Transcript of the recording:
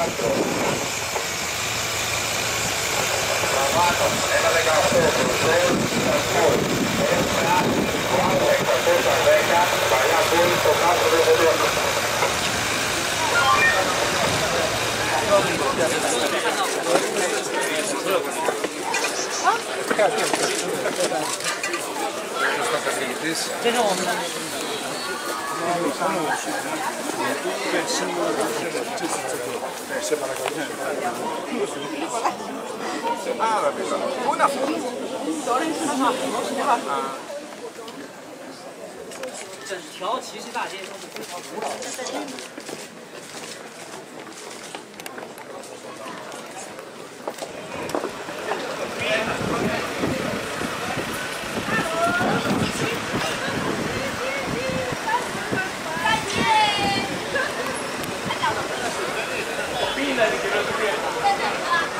Certo. Travado, era legal todo, é transpor, entrar, quatro, reta, força, reta, variar, dois, tocar, todo, todo. Thank you. 整条骑士大街都是非常古老的。在哪啊？